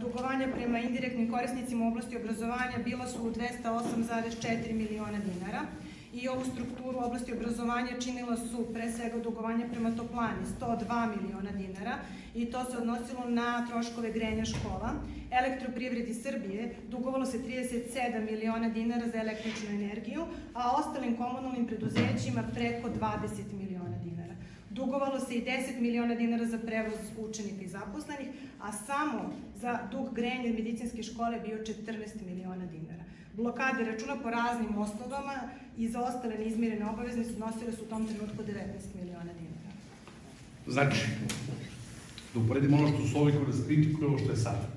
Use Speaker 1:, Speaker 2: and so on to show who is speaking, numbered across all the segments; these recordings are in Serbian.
Speaker 1: dugovanja prema indirektnim korisnicima u oblasti obrazovanja bila su 208,4 miliona dinara i ovu strukturu u oblasti obrazovanja činila su pre svega dugovanja prema toplani 102 miliona dinara i to se odnosilo na troškove grejanja škola. Elektroprivredi Srbije dugovalo se 37 miliona dinara za električnu energiju, a ostalim komunalnim preduzećima preko 20 miliona dinara. Dugovalo se i 10 miliona dinara za prevoz učenika i zaposlenih, a samo za dug grejanja medicinske škole bio 14 miliona dinara. Blokade računa po raznim osnovama i za ostale neizmirene obavezne su nosile su u tom trenutku 19 miliona dinara.
Speaker 2: Znači, da uporedimo ono što su ovi koji nas ovo što je sada.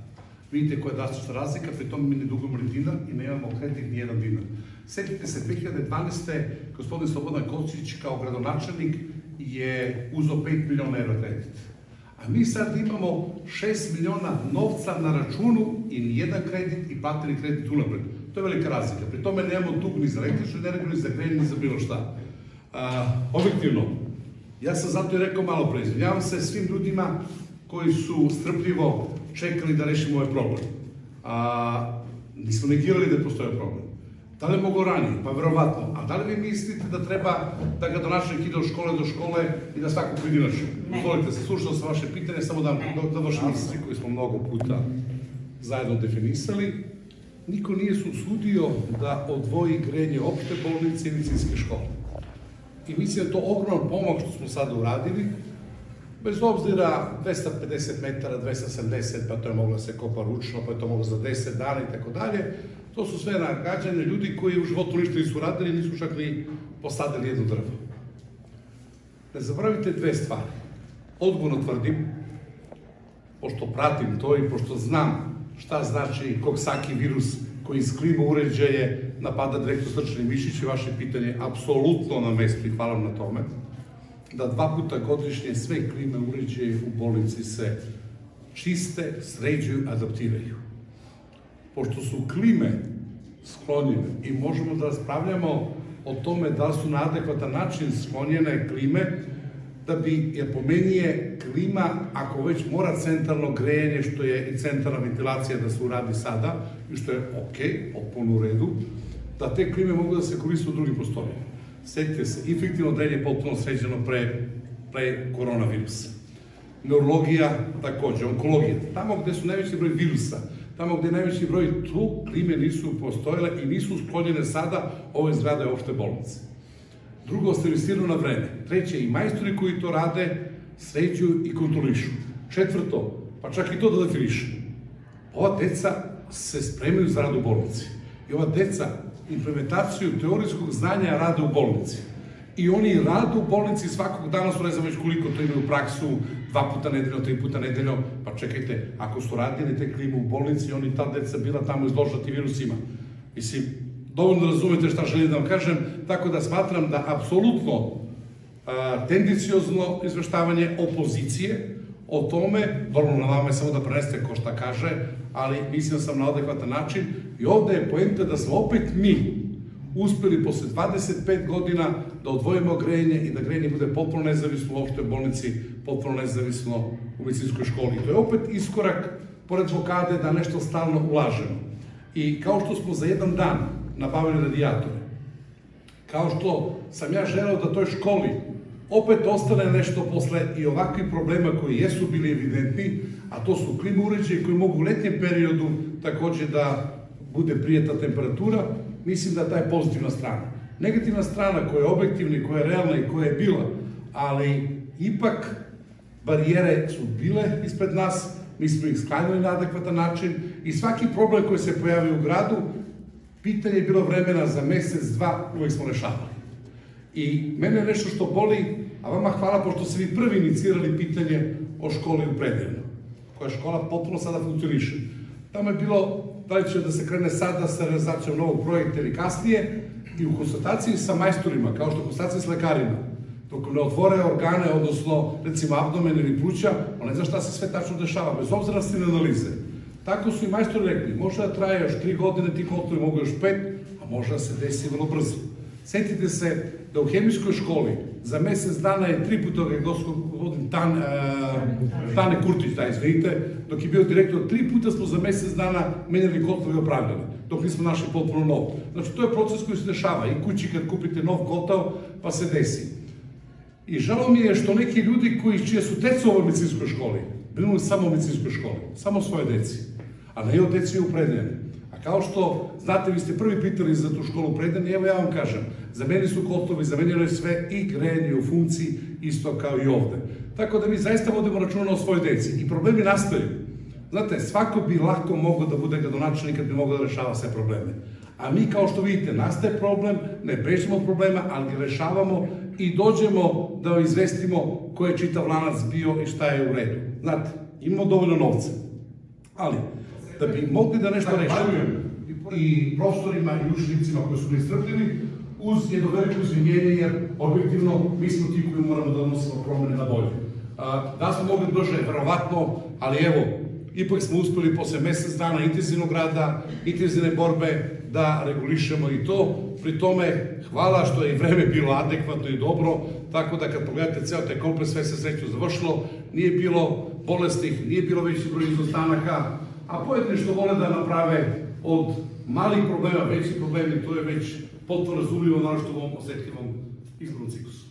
Speaker 2: Vidite koja je drastična razlika, pri tome mi ne dugujemo ni dinar i nemamo kredit ni jedan dinar. Setite se, 2012. gospodin Slobodan Kocić kao gradonačelnik je uzao 5 miliona evra kredit. A mi sad imamo 6 miliona novca na računu i nijedan kredit i platili kredit unapred. To je velika razlika. Pri tome nemamo dug ni za električnu energiju, ni za grejanje, ni za bilo šta. A, objektivno, ja sam zato i rekao malo pre, izvinjavam se svim ljudima koji su strpljivo čekali da rešimo ovaj problem. A, nismo negirali da postoje problem. Da li je mogo ranije? Pa verovatno. A da li vi mislite da treba da ga donačnik ide od škole do škole i da svako pojedinačno? Izvolite se, slušao sam vaše pitanje, samo da, da, da vaš misli koji smo mnogo puta zajedno definisali. Niko nije se usudio da odvoji grenje opšte bolnice i medicinske škole. I mislim da je to ogroman pomak što smo sada uradili, bez obzira 250 metara, 270, pa to je moglo da se kopa ručno, pa je to moglo za 10 dana i tako dalje. To su sve nagađane ljudi koji u životu ništa nisu radili, nisu čak ni posadili jedno drvo. Ne zaboravite dve stvari. Odgovorno tvrdim, pošto pratim to i pošto znam šta znači koksaki virus koji iz klima uređaje napada direktno srčani mišić i vaše pitanje apsolutno na mestu i hvala vam na tome, da dva puta godišnje sve klime uređaje u bolnici se čiste, sređuju, adaptiraju. Pošto su klime sklonjene i možemo da raspravljamo o tome da su na adekvatan način sklonjene klime, da bi, jer po meni je klima, ako već mora centralno grejanje, što je i centralna ventilacija da se uradi sada, i što je ok, potpuno u redu, da te klime mogu da se koriste u drugim prostorijama. Sjetite se, infektivno delje je potpuno sređeno pre, pre koronavirusa. Neurologija takođe, onkologija, tamo gde su najveći broj virusa, tamo gde je najveći broj tu klime nisu postojale i nisu sklonjene sada ove zgrade opšte bolnice. Drugo, servisirano na vreme. Treće, i majstori koji to rade, sređuju i kontrolišu. Četvrto, pa čak i to da definišu. Ova deca se spremaju za rad u bolnici. I ova deca implementaciju teorijskog znanja rade u bolnici. I oni rade u bolnici svakog dana su, ne znam već koliko to imaju praksu, dva puta nedeljno, tri puta nedeljno, pa čekajte, ako su radili te klime u bolnici, oni ta deca bila tamo izložati virusima. Mislim, dovoljno razumete šta želim da vam kažem, tako da smatram da apsolutno tendiciozno izveštavanje opozicije o tome, dobro na vama je samo da prenesete ko šta kaže, ali mislim da sam na adekvatan način i ovde je poenta da smo opet mi uspeli posle 25 godina da odvojimo grejanje i da grejanje bude potpuno nezavisno u opštoj bolnici, potpuno nezavisno u medicinskoj školi. To je opet iskorak, pored blokade, da nešto stalno ulažemo. I kao što smo za jedan dan nabavili radijatore, kao što sam ja želeo da toj školi opet ostane nešto posle i ovakvih problema koji jesu bili evidentni, a to su klima uređaje koji mogu u letnjem periodu takođe da bude prijeta temperatura, mislim da je pozitivna strana. Negativna strana koja je objektivna i koja je realna i koja je bila, ali ipak barijere su bile ispred nas, mi smo ih sklanjali na adekvatan način i svaki problem koji se pojavio u gradu, pitanje je bilo vremena za mesec, dva, uvek smo rešavali. I mene je nešto što boli, a vama hvala pošto ste vi prvi inicirali pitanje o školi u Predeljnu, koja škola potpuno sada funkcioniše. Tamo je bilo, da li će da se krene sada sa realizacijom novog projekta ili kasnije, i u konstataciji sa majstorima, kao što konstataciji s lekarima, dok ne otvore organe, odnosno recimo abdomen ili pluća, on ne zna šta se sve tačno dešava, bez obzira na analize. Tako su i majstori rekli, može da traje još tri godine, ti kotovi mogu još pet, a može da se desi vrlo brzo. Setite se da u hemijskoj školi za mesec dana je tri puta ovaj gospodin Tan, Tane Kurtić, da izvinite, dok je bio direktor, tri puta smo za mesec dana menjali kotlove i opravljali, dok nismo našli potpuno nov. Znači, to je proces koji se dešava i kući kad kupite nov kotao, pa se desi. I žao mi je što neki ljudi koji čije su deca u ovoj medicinskoj školi, brinuli samo o medicinskoj školi, samo svoje deci, a ne o deci u prednjeni. A kao što, znate, vi ste prvi pitali za tu školu u prednjeni, evo ja vam kažem, zamenili su kotlovi, zamenilo je sve i grejanje u funkciji, isto kao i ovde. Tako da mi zaista vodimo računa o svojoj deci i problemi nastaju. Znate, svako bi lako mogao da bude gradonačelnik kad bi mogao da rešava sve probleme. A mi, kao što vidite, nastaje problem, ne od problema, ali ga rešavamo i dođemo da izvestimo ko je čitav lanac bio i šta je u redu. Znate, imamo dovoljno novca. Ali, da bi mogli da nešto rešimo, i profesorima i učenicima koji su nestrpljivi, uz jedno veliko izvinjenje, jer objektivno mi smo ti koji moramo da donosimo promene na bolje. Da smo mogli brže, verovatno, ali evo, ipak smo uspeli posle mesec dana intenzivnog rada, intenzivne borbe, da regulišemo i to. Pri tome, hvala što je i vreme bilo adekvatno i dobro, tako da kad pogledate ceo taj komplet, sve se srećno završilo, nije bilo bolestnih, nije bilo veći broj izostanaka, а поетни што воле да направе од мали проблема, веќи проблеми, тоа е веќе потврзумливо на што го осетливам изборот цикус.